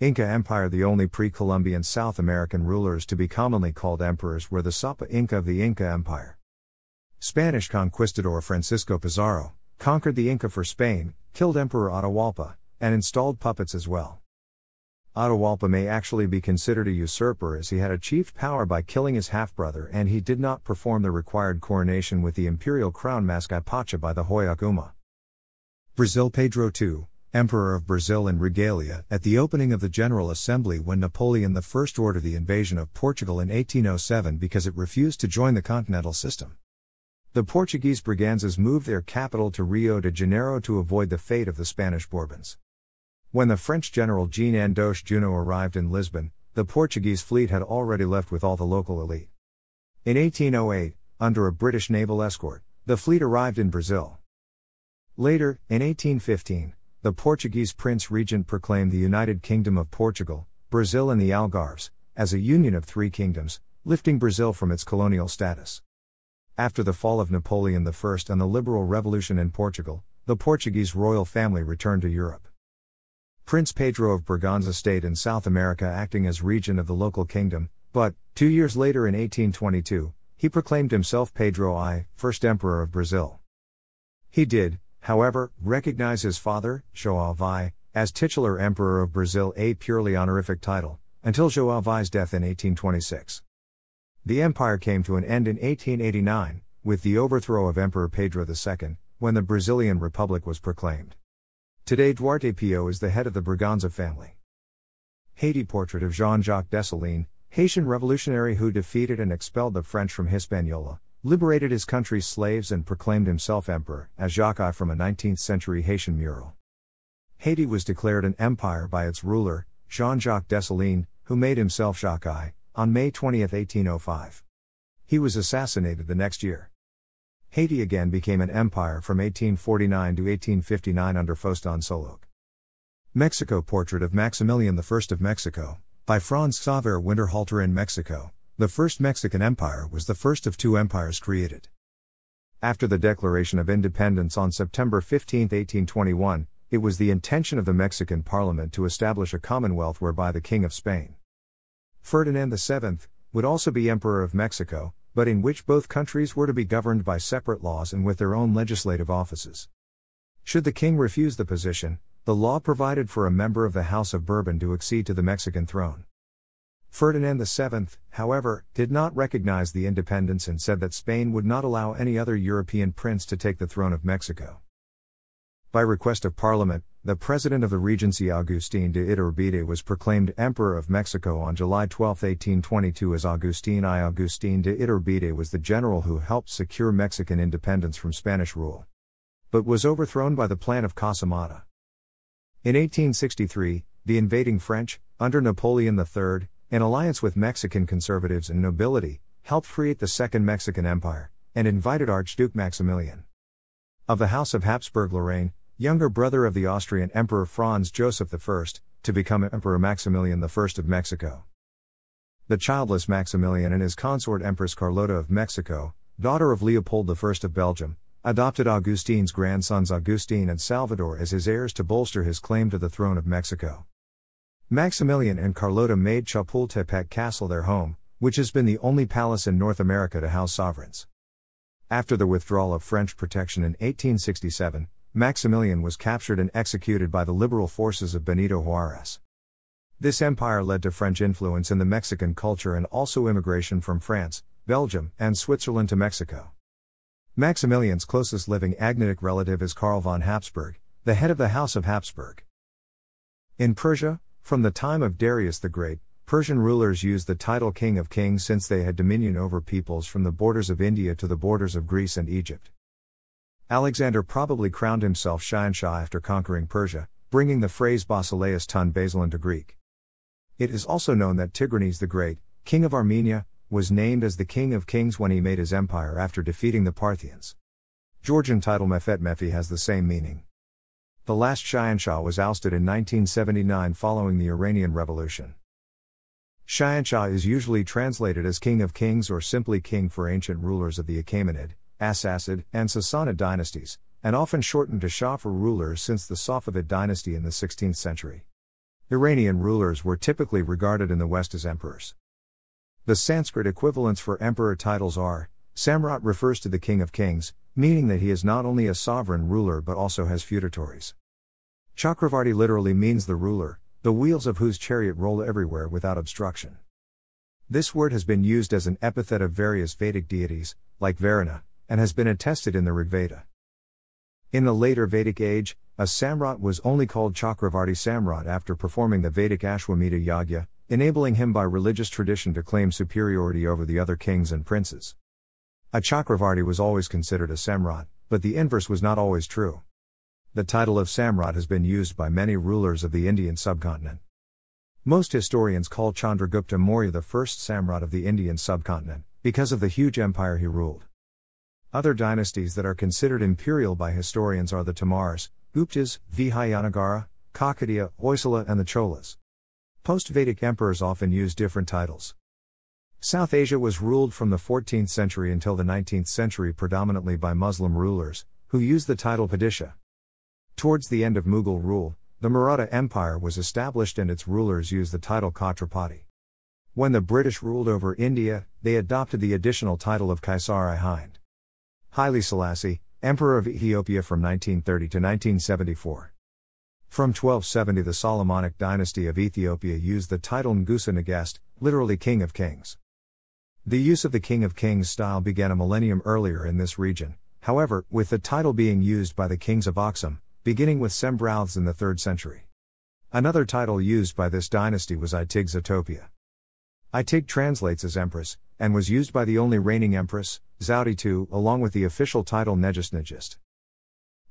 S1: Inca Empire The only pre-Columbian South American rulers to be commonly called emperors were the Sapa Inca of the Inca Empire. Spanish conquistador Francisco Pizarro conquered the Inca for Spain, killed Emperor Atahualpa, and installed puppets as well. Atahualpa may actually be considered a usurper as he had achieved power by killing his half brother and he did not perform the required coronation with the imperial crown Mascaipacha by the Willaq Umu. Brazil Pedro II, Emperor of Brazil in regalia, at the opening of the General Assembly when Napoleon I ordered the invasion of Portugal in 1807 because it refused to join the continental system. The Portuguese Braganzas moved their capital to Rio de Janeiro to avoid the fate of the Spanish Bourbons. When the French general Jean Andoche Junot arrived in Lisbon, the Portuguese fleet had already left with all the local elite. In 1808, under a British naval escort, the fleet arrived in Brazil. Later, in 1815, the Portuguese Prince Regent proclaimed the United Kingdom of Portugal, Brazil and the Algarves, as a union of three kingdoms, lifting Brazil from its colonial status. After the fall of Napoleon I and the liberal revolution in Portugal, the Portuguese royal family returned to Europe. Prince Pedro of Braganza stayed in South America acting as regent of the local kingdom, but, two years later in 1822, he proclaimed himself Pedro I, first emperor of Brazil. He did, however, recognize his father, João I, as titular emperor of Brazil, a purely honorific title, until João I's death in 1826. The empire came to an end in 1889, with the overthrow of Emperor Pedro II, when the Brazilian Republic was proclaimed. Today Duarte Pio is the head of the Braganza family. Haiti Portrait of Jean-Jacques Dessalines, Haitian revolutionary who defeated and expelled the French from Hispaniola, liberated his country's slaves and proclaimed himself emperor, as Jacques I from a 19th century Haitian mural. Haiti was declared an empire by its ruler, Jean-Jacques Dessalines, who made himself Jacques I, on May 20, 1805. He was assassinated the next year. Haiti again became an empire from 1849 to 1859 under Faustin Soulouque. Mexico Portrait of Maximilian I of Mexico, by Franz Xaver Winterhalter in Mexico. The First Mexican Empire was the first of two empires created. After the Declaration of Independence on September 15, 1821, it was the intention of the Mexican Parliament to establish a commonwealth whereby the King of Spain, Ferdinand VII, would also be Emperor of Mexico, but in which both countries were to be governed by separate laws and with their own legislative offices. Should the king refuse the position, the law provided for a member of the House of Bourbon to accede to the Mexican throne. Ferdinand VII, however, did not recognize the independence and said that Spain would not allow any other European prince to take the throne of Mexico. By request of Parliament, the president of the Regency Agustin de Iturbide was proclaimed Emperor of Mexico on July 12, 1822 as Agustin I. Agustin de Iturbide was the general who helped secure Mexican independence from Spanish rule. But was overthrown by the plan of Casamata. In 1863, the invading French, under Napoleon III, in alliance with Mexican conservatives and nobility, helped create the Second Mexican Empire, and invited Archduke Maximilian of the House of Habsburg Lorraine, younger brother of the Austrian Emperor Franz Joseph I, to become Emperor Maximilian I of Mexico. The childless Maximilian and his consort Empress Carlota of Mexico, daughter of Leopold I of Belgium, adopted Augustine's grandsons Augustine and Salvador as his heirs to bolster his claim to the throne of Mexico. Maximilian and Carlota made Chapultepec Castle their home, which has been the only palace in North America to house sovereigns. After the withdrawal of French protection in 1867, Maximilian was captured and executed by the liberal forces of Benito Juarez. This empire led to French influence in the Mexican culture and also immigration from France, Belgium, and Switzerland to Mexico. Maximilian's closest living agnatic relative is Karl von Habsburg, the head of the House of Habsburg. In Persia, from the time of Darius the Great, Persian rulers used the title King of Kings since they had dominion over peoples from the borders of India to the borders of Greece and Egypt. Alexander probably crowned himself Shahanshah after conquering Persia, bringing the phrase Basileus ton Basil into Greek. It is also known that Tigranes the Great, king of Armenia, was named as the King of Kings when he made his empire after defeating the Parthians. Georgian title Mepet Mepe has the same meaning. The last Shahanshah was ousted in 1979 following the Iranian Revolution. Shahanshah is usually translated as King of Kings or simply King for ancient rulers of the Achaemenid, Abbasid, and Sassanid dynasties, and often shortened to Shah for rulers since the Safavid dynasty in the 16th century. Iranian rulers were typically regarded in the West as emperors. The Sanskrit equivalents for emperor titles are Samrat refers to the King of Kings, meaning that he is not only a sovereign ruler but also has feudatories. Chakravarti literally means the ruler, the wheels of whose chariot roll everywhere without obstruction. This word has been used as an epithet of various Vedic deities, like Varuna, and has been attested in the Rigveda. In the later Vedic age, a Samrat was only called Chakravarti Samrat after performing the Vedic Ashwamedha Yagya, enabling him by religious tradition to claim superiority over the other kings and princes. A Chakravarti was always considered a Samrat, but the inverse was not always true. The title of Samrat has been used by many rulers of the Indian subcontinent. Most historians call Chandragupta Maurya the first Samrat of the Indian subcontinent, because of the huge empire he ruled. Other dynasties that are considered imperial by historians are the Tamars, Guptas, Vijayanagara, Kakatiya, Hoysala, and the Cholas. Post Vedic emperors often use different titles. South Asia was ruled from the 14th century until the 19th century predominantly by Muslim rulers, who used the title Padishah. Towards the end of Mughal rule, the Maratha Empire was established and its rulers used the title Chhatrapati. When the British ruled over India, they adopted the additional title of Kaisar i Hind. Haile Selassie, Emperor of Ethiopia from 1930 to 1974. From 1270 the Solomonic dynasty of Ethiopia used the title Ngusa Negest, literally King of Kings. The use of the King of Kings style began a millennium earlier in this region, however, with the title being used by the kings of Aksum, beginning with Sembrouths in the 3rd century. Another title used by this dynasty was Itege Zetopia. Itege translates as Empress, and was used by the only reigning Empress, Zauti II, along with the official title Negist Negist.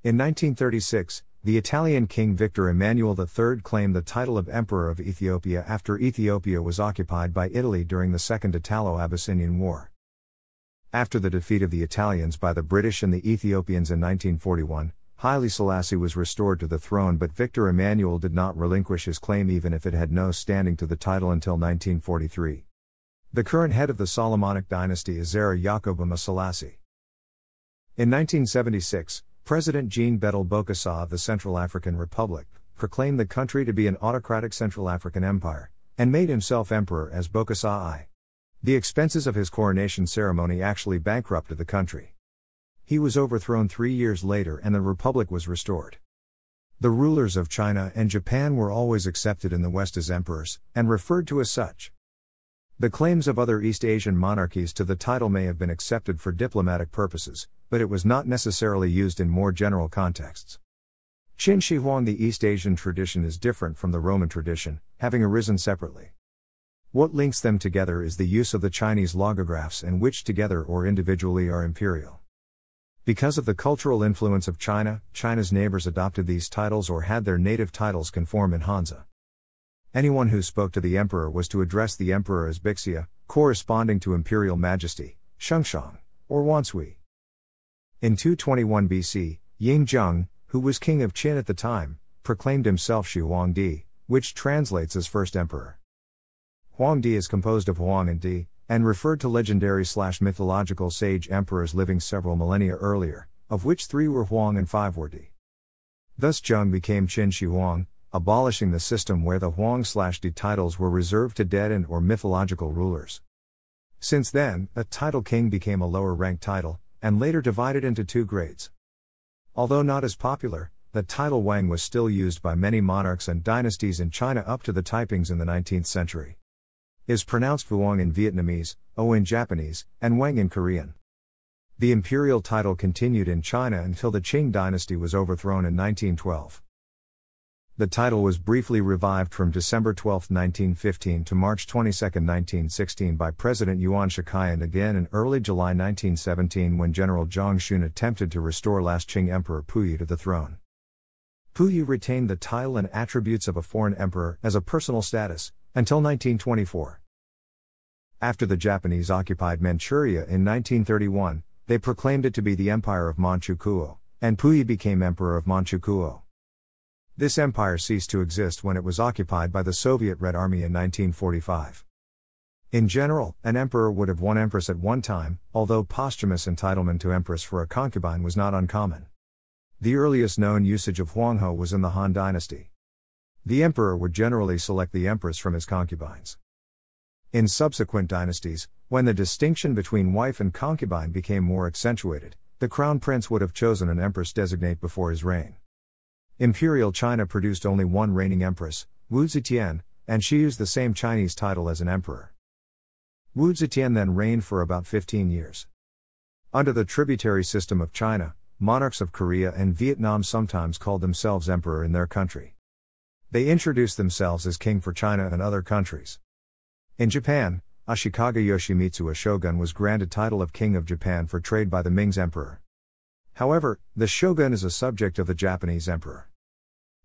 S1: In 1936, the Italian King Victor Emmanuel III claimed the title of Emperor of Ethiopia after Ethiopia was occupied by Italy during the Second Italo Abyssinian War. After the defeat of the Italians by the British and the Ethiopians in 1941, Haile Selassie was restored to the throne, but Victor Emmanuel did not relinquish his claim even if it had no standing to the title until 1943. The current head of the Solomonic dynasty is Zera Yacob Amha Selassie. In 1976, President Jean Bedel Bokassa of the Central African Republic proclaimed the country to be an autocratic Central African empire, and made himself emperor as Bokassa I. The expenses of his coronation ceremony actually bankrupted the country. He was overthrown three years later and the republic was restored. The rulers of China and Japan were always accepted in the West as emperors, and referred to as such. The claims of other East Asian monarchies to the title may have been accepted for diplomatic purposes, but it was not necessarily used in more general contexts. Qin Shi Huang The East Asian tradition is different from the Roman tradition, having arisen separately. What links them together is the use of the Chinese logographs and which together or individually are imperial. Because of the cultural influence of China, China's neighbors adopted these titles or had their native titles conform in Hanzi. Anyone who spoke to the emperor was to address the emperor as Bixia, corresponding to imperial majesty, Shengshang, or Wansui. In 221 BC, Ying Zheng, who was king of Qin at the time, proclaimed himself Shi Huangdi, which translates as first emperor. Huangdi is composed of Huang and Di, and referred to legendary slash mythological sage emperors living several millennia earlier, of which three were Huang and five were Di. Thus Zheng became Qin Shi Huang, abolishing the system where the Huang slash Di titles were reserved to dead and or mythological rulers. Since then, a title king became a lower ranked title, and later divided into two grades. Although not as popular, the title Wang was still used by many monarchs and dynasties in China up to the Taipings in the 19th century is pronounced Vuong in Vietnamese, O in Japanese, and Wang in Korean. The imperial title continued in China until the Qing dynasty was overthrown in 1912. The title was briefly revived from December 12, 1915 to March 22, 1916 by President Yuan Shikai and again in early July 1917 when General Zhang Xun attempted to restore last Qing Emperor Puyi to the throne. Puyi retained the title and attributes of a foreign emperor as a personal status, until 1924. After the Japanese occupied Manchuria in 1931, they proclaimed it to be the Empire of Manchukuo, and Puyi became Emperor of Manchukuo. This empire ceased to exist when it was occupied by the Soviet Red Army in 1945. In general, an emperor would have one empress at one time, although posthumous entitlement to empress for a concubine was not uncommon. The earliest known usage of Huanghou was in the Han Dynasty. The emperor would generally select the empress from his concubines. In subsequent dynasties, when the distinction between wife and concubine became more accentuated, the crown prince would have chosen an empress designate before his reign. Imperial China produced only one reigning empress, Wu Zetian, and she used the same Chinese title as an emperor. Wu Zetian then reigned for about 15 years. Under the tributary system of China, monarchs of Korea and Vietnam sometimes called themselves emperor in their country. They introduced themselves as king for China and other countries. In Japan, Ashikaga Yoshimitsu a shogun was granted title of King of Japan for trade by the Ming's emperor. However, the shogun is a subject of the Japanese emperor.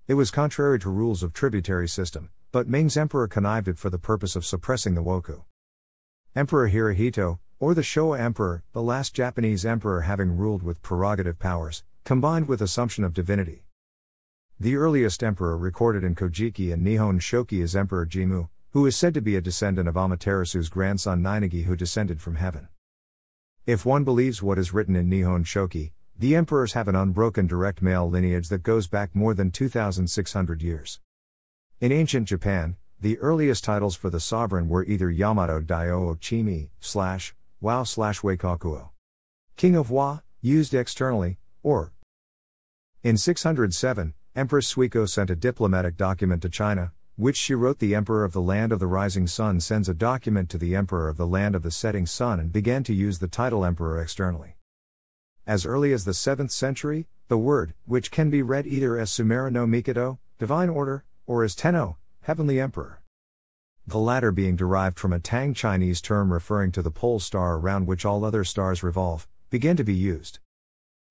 S1: It was contrary to rules of tributary system, but Ming's emperor connived it for the purpose of suppressing the wokou. Emperor Hirohito, or the Showa emperor, the last Japanese emperor having ruled with prerogative powers, combined with assumption of divinity. The earliest emperor recorded in Kojiki and Nihon Shoki is Emperor Jimmu, who is said to be a descendant of Amaterasu's grandson Ninigi who descended from heaven. If one believes what is written in Nihon Shoki, the emperors have an unbroken direct male lineage that goes back more than 2,600 years. In ancient Japan, the earliest titles for the sovereign were either Yamato Daio Chimi, slash, Wao slash Weikakuo. King of Wa, used externally, or. In 607, Empress Suiko sent a diplomatic document to China, which she wrote The Emperor of the Land of the Rising Sun sends a document to the Emperor of the Land of the Setting Sun and began to use the title Emperor externally. As early as the 7th century, the word, which can be read either as Sumera no Mikado, divine order, or as Tenno, heavenly emperor. The latter being derived from a Tang Chinese term referring to the pole star around which all other stars revolve, began to be used.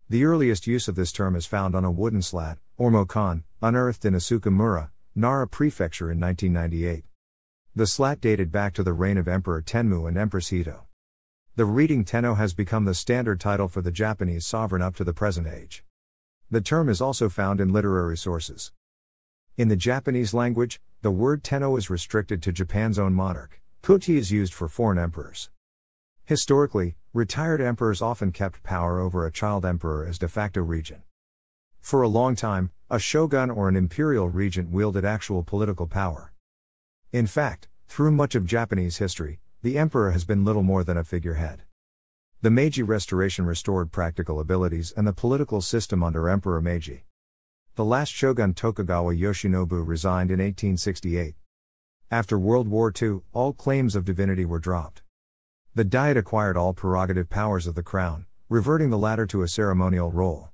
S1: The earliest use of this term is found on a wooden slat, or mokkan, unearthed in Asukamura, Nara Prefecture in 1998. The slat dated back to the reign of Emperor Tenmu and Empress Jito. The reading Tenno has become the standard title for the Japanese sovereign up to the present age. The term is also found in literary sources. In the Japanese language, the word Tenno is restricted to Japan's own monarch. Kotei is used for foreign emperors. Historically, retired emperors often kept power over a child emperor as de facto regent. For a long time, a shogun or an imperial regent wielded actual political power. In fact, through much of Japanese history, the emperor has been little more than a figurehead. The Meiji Restoration restored practical abilities and the political system under Emperor Meiji. The last shogun Tokugawa Yoshinobu resigned in 1868. After World War II, all claims of divinity were dropped. The Diet acquired all prerogative powers of the crown, reverting the latter to a ceremonial role.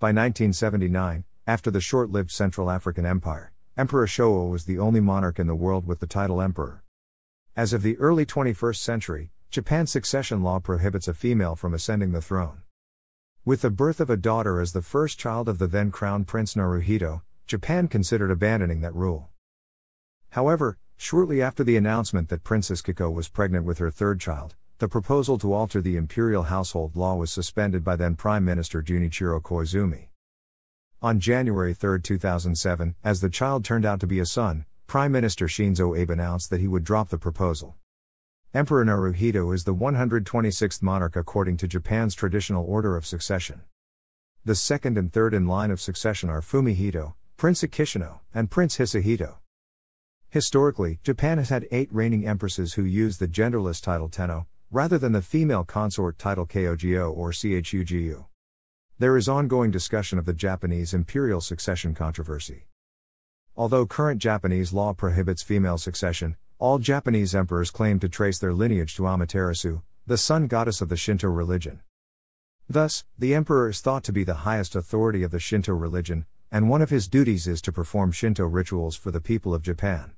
S1: By 1979, after the short lived Central African Empire, Emperor Showa was the only monarch in the world with the title emperor. As of the early 21st century, Japan's succession law prohibits a female from ascending the throne. With the birth of a daughter as the first child of the then Crown Prince Naruhito, Japan considered abandoning that rule. However, shortly after the announcement that Princess Kiko was pregnant with her third child, the proposal to alter the imperial household law was suspended by then Prime Minister Junichiro Koizumi. On January 3, 2007, as the child turned out to be a son, Prime Minister Shinzo Abe announced that he would drop the proposal. Emperor Naruhito is the 126th monarch according to Japan's traditional order of succession. The second and third in line of succession are Fumihito, Prince Akishino, and Prince Hisahito. Historically, Japan has had eight reigning empresses who used the genderless title Tenno, rather than the female consort title Kyogo or Chugu. There is ongoing discussion of the Japanese imperial succession controversy. Although current Japanese law prohibits female succession, all Japanese emperors claim to trace their lineage to Amaterasu, the sun goddess of the Shinto religion. Thus, the emperor is thought to be the highest authority of the Shinto religion, and one of his duties is to perform Shinto rituals for the people of Japan.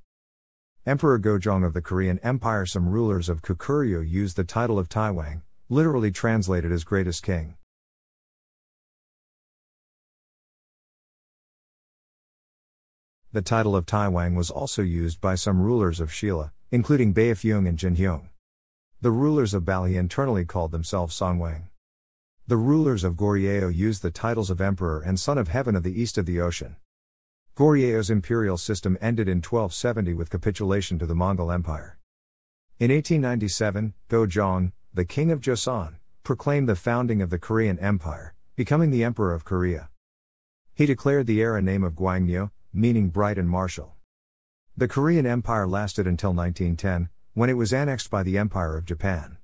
S1: Emperor Gojong of the Korean Empire Some rulers of Goguryeo used the title of Taiwang, literally translated as greatest king. The title of Taiwang was also used by some rulers of Silla, including Beopheung and Jinheung. The rulers of Balhae internally called themselves Songwang. The rulers of Goryeo used the titles of Emperor and Son of Heaven of the East of the Ocean. Goryeo's imperial system ended in 1270 with capitulation to the Mongol Empire. In 1897, Gojong, the king of Joseon, proclaimed the founding of the Korean Empire, becoming the Emperor of Korea. He declared the era name of Gwangmu, meaning bright and martial. The Korean Empire lasted until 1910, when it was annexed by the Empire of Japan.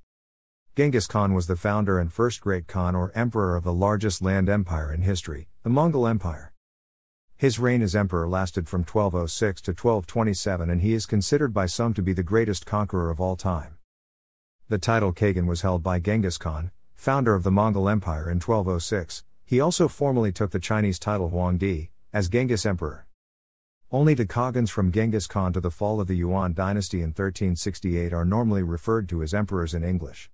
S1: Genghis Khan was the founder and first great Khan or emperor of the largest land empire in history, the Mongol Empire. His reign as emperor lasted from 1206 to 1227 and he is considered by some to be the greatest conqueror of all time. The title Kagan was held by Genghis Khan, founder of the Mongol Empire in 1206. He also formally took the Chinese title Huangdi, as Genghis Emperor. Only the Khagans from Genghis Khan to the fall of the Yuan dynasty in 1368 are normally referred to as emperors in English.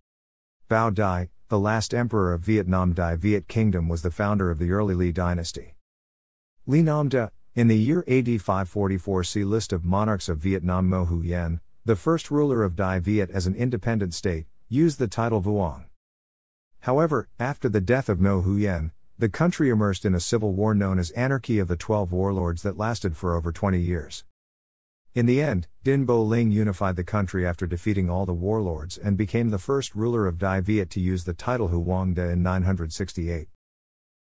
S1: Bao Dai, the last emperor of Vietnam Dai Viet Kingdom was the founder of the early Li dynasty. Li Nam Da, in the year AD 544 see List of monarchs of Vietnam Ngo Quyen, the first ruler of Dai Viet as an independent state, used the title Vuong. However, after the death of Ngo Quyen, the country immersed in a civil war known as Anarchy of the Twelve Warlords that lasted for over 20 years. In the end, Dinh Bo Linh unified the country after defeating all the warlords and became the first ruler of Dai Viet to use the title Hoang De in 968.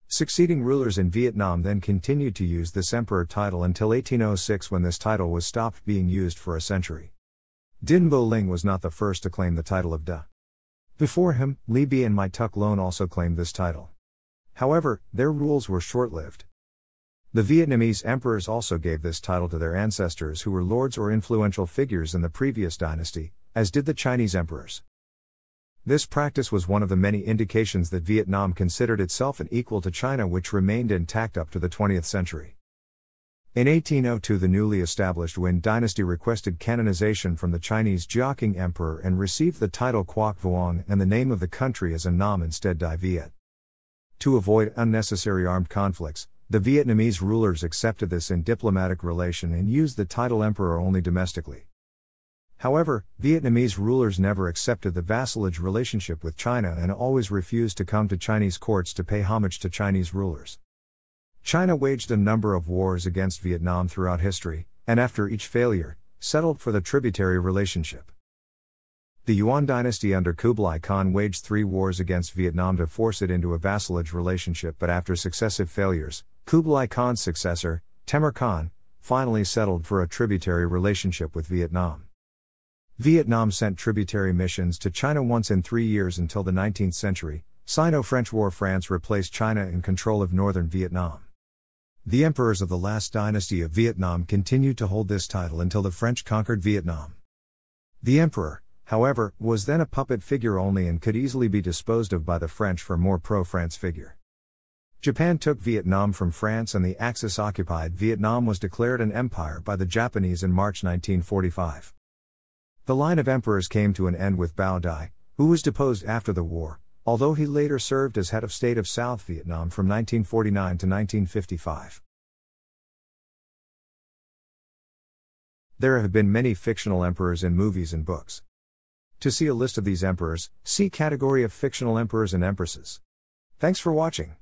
S1: Succeeding rulers in Vietnam then continued to use this emperor title until 1806 when this title was stopped being used for a century. Dinh Bo Linh was not the first to claim the title of Da. Before him, Li Bi and Mai Thuc Loan also claimed this title. However, their rules were short lived. The Vietnamese emperors also gave this title to their ancestors who were lords or influential figures in the previous dynasty, as did the Chinese emperors. This practice was one of the many indications that Vietnam considered itself an equal to China, which remained intact up to the 20th century. In 1802, the newly established Nguyen dynasty requested canonization from the Chinese Jiaqing Emperor and received the title Quoc Vuong and the name of the country as a Nam instead Dai Viet. To avoid unnecessary armed conflicts, the Vietnamese rulers accepted this in diplomatic relation and used the title emperor only domestically. However, Vietnamese rulers never accepted the vassalage relationship with China and always refused to come to Chinese courts to pay homage to Chinese rulers. China waged a number of wars against Vietnam throughout history, and after each failure, settled for the tributary relationship. The Yuan dynasty under Kublai Khan waged three wars against Vietnam to force it into a vassalage relationship, but after successive failures, Kublai Khan's successor, Temur Khan, finally settled for a tributary relationship with Vietnam. Vietnam sent tributary missions to China once in three years until the 19th century. Sino French War France replaced China in control of northern Vietnam. The emperors of the last dynasty of Vietnam continued to hold this title until the French conquered Vietnam. The emperor, however, was then a puppet figure only and could easily be disposed of by the French for more pro France figure. Japan took Vietnam from France and the Axis occupied Vietnam was declared an empire by the Japanese in March 1945. The line of emperors came to an end with Bao Dai, who was deposed after the war, although he later served as head of state of South Vietnam from 1949 to 1955. There have been many fictional emperors in movies and books. To see a list of these emperors, see category of fictional emperors and empresses. Thanks for watching.